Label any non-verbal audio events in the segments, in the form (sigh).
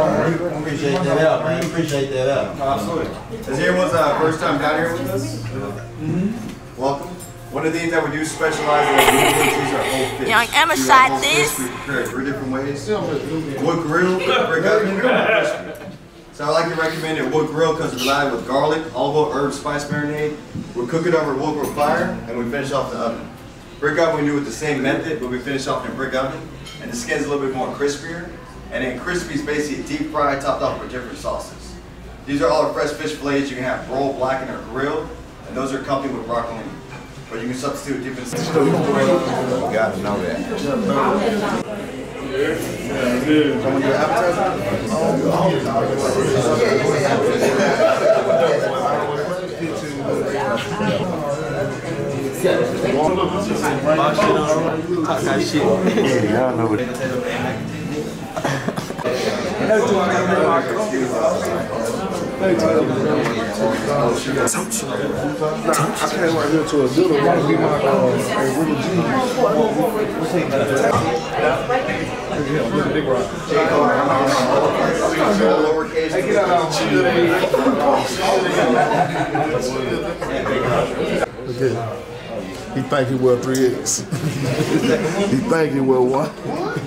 Appreciate that out, man. Appreciate that out. Absolutely. Is here everyone's uh, first time down here with us? Welcome. One of the things that we do specialize in is these are whole fish. Yung Emma shot this. We prepare three different ways. Wood grill, brick oven. So I like to recommend it wood grill because it's live with garlic, olive oil, herb, spice marinade. We cook it over wood grill fire and we finish off the oven. Brick oven we do with the same method, but we finish off in a brick oven. And the skin's a little bit more crispier. And then crispy is basically deep fried, topped off with different sauces. These are all our fresh fish fillets you can have broiled, blackened, or grilled. And those are accompanied with broccolini. But you can substitute different You gotta know that. Someone do appetizer? Yeah, y'all know what. I came right here to a my hey, Willie G. Lowercase. Get out Okay. He think he well three X. (laughs) he think he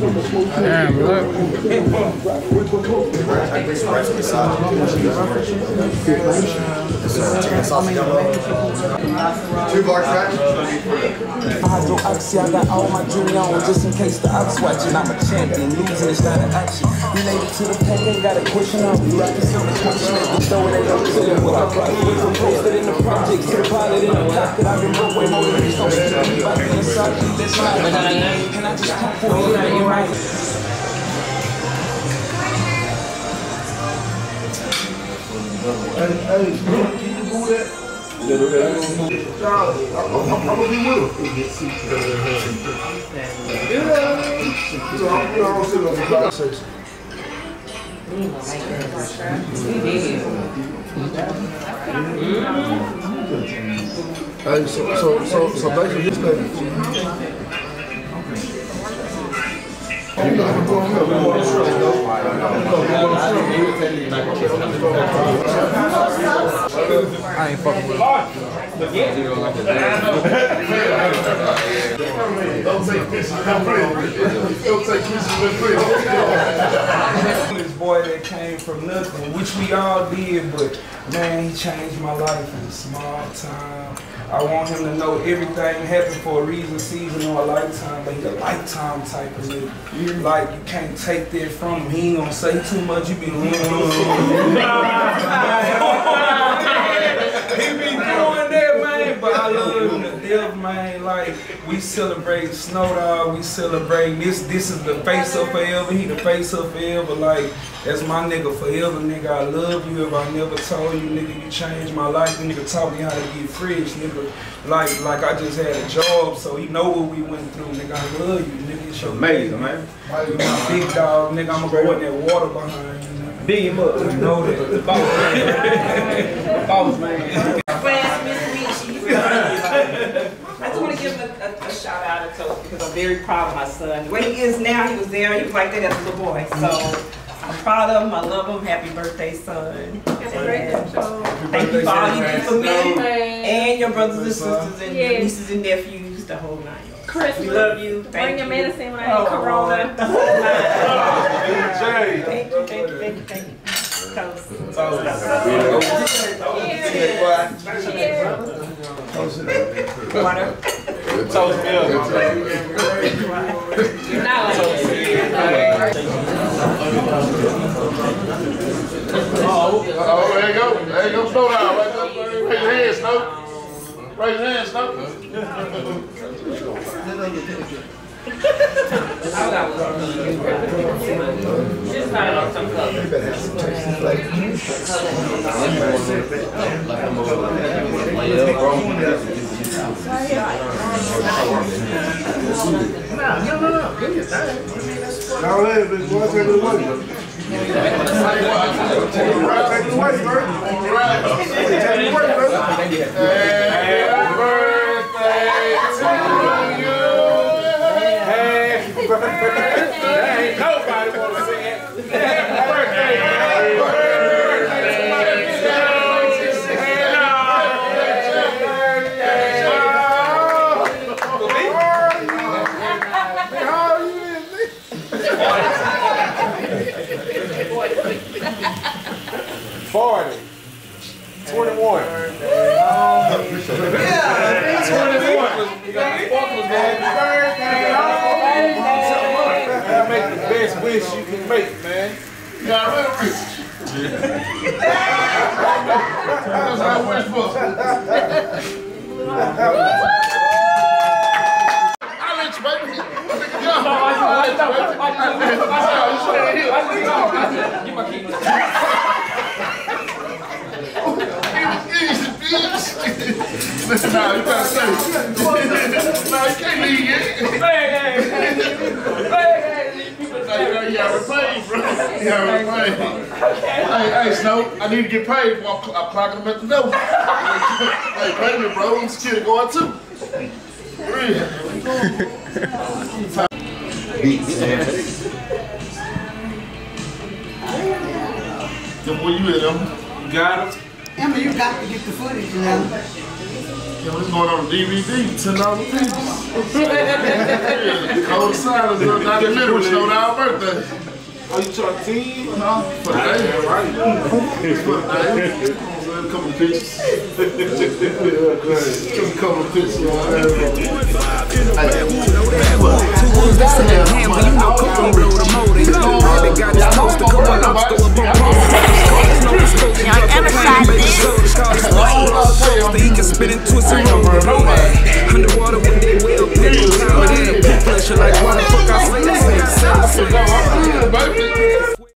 well one. Two bar oxy, I got all my on just in case the watching. I'm a champion, losing is not an option. Related to the pack, ain't got a question. I write, posted in the pilot in the pocket. I've been broke way more than this. Don't keep me by the inside, keep this line. And I just for you. Hey, hey, can you move that? I'm gonna be with him. Yeah. So I'm gonna sit on the block section. Hey, so, so, so, so basically this lady, I ain't fucking with Don't take pictures. Don't take pictures. This boy that came from nothing, which we all did, but man, he changed my life in a small time. I want him to know everything happened for a reason, season, or a lifetime, but he a lifetime type of nigga. Like, you can't take that from him. He ain't gonna say too much, you be (laughs) (laughs) He be doing that, man, but I love him man. Like, we celebrate Snow Dogg, we celebrate this. This is the face of forever. He the face of forever. Like, that's my nigga forever, nigga. I love you. If I never told you, nigga, you changed my life. Nigga taught me how to get fridge, nigga. Like, like I just had a job, so he know what we went through, nigga. I love you, nigga. It's Amazing, man. You my big dog, nigga. I'ma go in that water behind you. Big him up. You know that. (laughs) Boss man. Boss man. Class, Miss Michi. I just want to give him a, a, a shout out and toast because I'm very proud of my son. The way he is now, he was there, he was like that as a little boy. So I'm proud of him. I love him. Happy birthday, son. And Thank you for all you do for me and your brothers and sisters and Yes. nieces and nephews, the whole nine. Christmas. We love you. Bring Thank your you. medicine when I Oh, ain't corona. The whole nine. Thank you, thank you, thank you, thank you. Toast. Water. Oh, there you go. There you go. Slow down. Raise your hand, Snow. Raise your hand, Snow. Just started on some color. Y'all in, big boy, take it away. Take it away, Bert. Take it away, Bert. Wish you can make, man. Nah, you gotta say. (laughs) nah, you can't leave yet. Nah, you gotta- you gotta repay, bro. You. Hey, hey, Snow, I need to get paid before I'm, I'm clocking them at the door. (laughs) hey, pay me, bro. I'm scared going too. Real. Them where you at, them? Got him. Emma, you got to get the footage, you know. Yo, this going on DVD, ten dollar piece. (laughs) yeah, cold silence, no documentary, Snow our birthday. Oh, you trying ten? Huh? For the day, right? For the day. A couple of pictures. Just a couple of pictures. Young